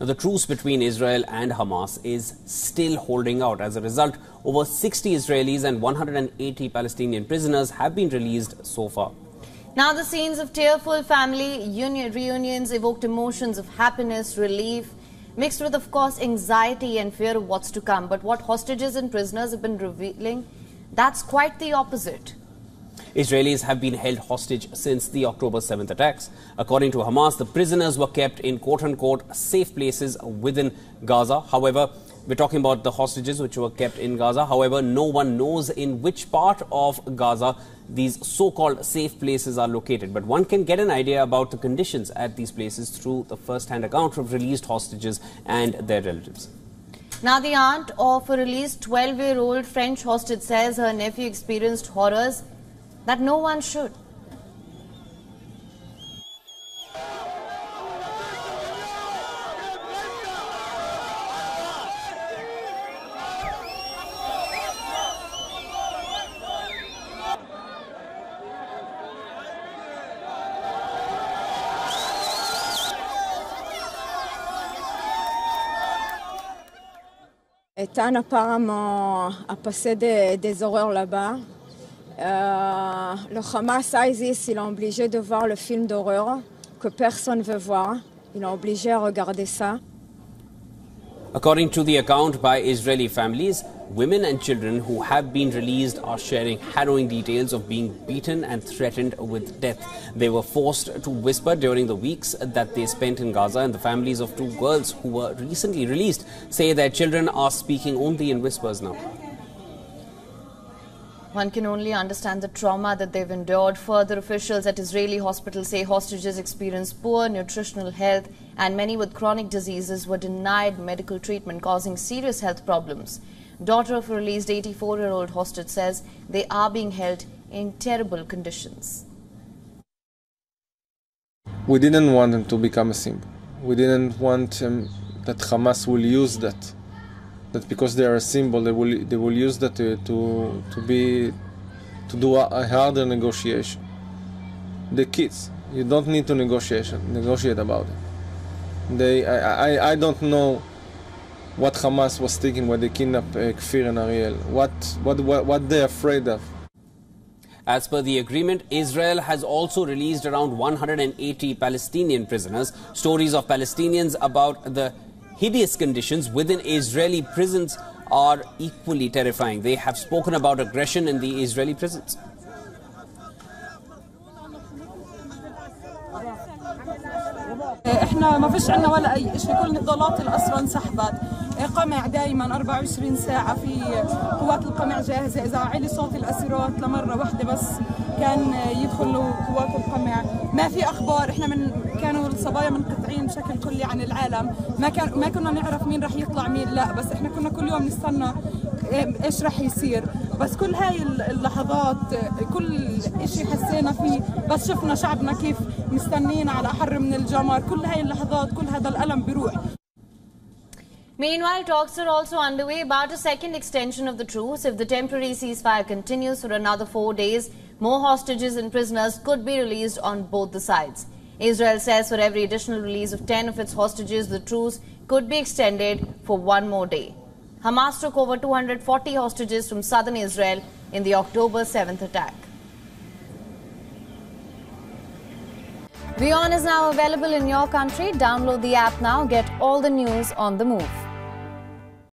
Now, the truce between Israel and Hamas is still holding out. As a result, over 60 Israelis and 180 Palestinian prisoners have been released so far. Now, the scenes of tearful family union reunions evoked emotions of happiness, relief, mixed with, of course, anxiety and fear of what's to come. But what hostages and prisoners have been revealing, that's quite the opposite. Israelis have been held hostage since the October 7th attacks. According to Hamas, the prisoners were kept in quote unquote safe places within Gaza. However, we're talking about the hostages which were kept in Gaza. However, no one knows in which part of Gaza these so called safe places are located. But one can get an idea about the conditions at these places through the first hand account of released hostages and their relatives. Now, the aunt of a released 12 year old French hostage says her nephew experienced horrors that no one should. Ethan apparemment a passé des, des horreurs là-bas. Euh, le Hamas ISIS, il est obligé de voir le film d'horreur que personne ne veut voir. Il est obligé à regarder ça. According to the account by Israeli families, women and children who have been released are sharing harrowing details of being beaten and threatened with death. They were forced to whisper during the weeks that they spent in Gaza, and the families of two girls who were recently released say their children are speaking only in whispers now. One can only understand the trauma that they've endured. Further officials at Israeli hospitals say hostages experienced poor nutritional health and many with chronic diseases were denied medical treatment causing serious health problems. Daughter of a released 84-year-old hostage says they are being held in terrible conditions. We didn't want them to become a symbol. We didn't want um, that Hamas will use that that because they are a symbol, they will they will use that to to, to be to do a, a harder negotiation. The kids, you don't need to negotiation negotiate about it. They, I, I, I don't know what Hamas was thinking when they kidnapped uh, Kfir and Ariel. What, what, what, what they're afraid of. As per the agreement, Israel has also released around 180 Palestinian prisoners. Stories of Palestinians about the hideous conditions within Israeli prisons are equally terrifying. They have spoken about aggression in the Israeli prisons. احنا ما فيش عندنا ولا اي شيء كل نضالات الاسرى انسحبت قمع دائما 24 ساعة في قوات القمع جاهزة. إذا علي صوت الاسيرات لمرة واحدة بس كان يدخلوا قوات القمع. ما في أخبار. إحنا من كانوا الصبايا منقطعين بشكل كلي عن العالم. ما كان ما كنا نعرف مين رح يطلع مين لا. بس إحنا كنا كل يوم نستنى إيش رح يصير. بس كل هاي اللحظات كل شيء حسينا فيه. بس شفنا شعبنا كيف مستنين على احر من الجمر. كل هاي اللحظات كل هذا الألم بيروح. Meanwhile, talks are also underway about a second extension of the truce. If the temporary ceasefire continues for another four days, more hostages and prisoners could be released on both the sides. Israel says for every additional release of 10 of its hostages, the truce could be extended for one more day. Hamas took over 240 hostages from southern Israel in the October 7th attack. WION is now available in your country. Download the app now. Get all the news on the move.